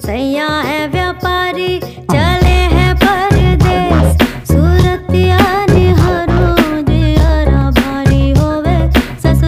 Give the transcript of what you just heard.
所。